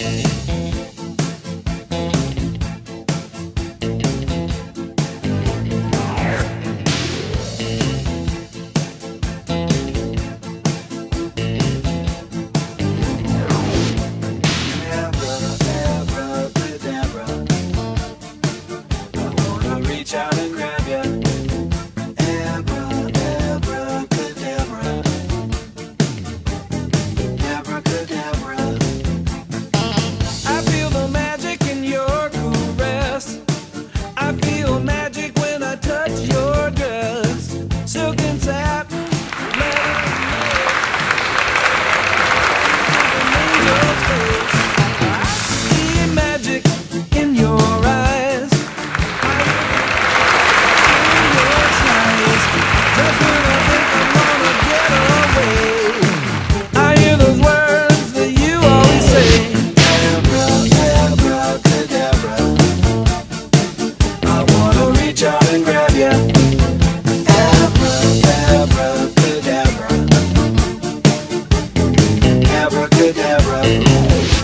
Yeah. abracadabra.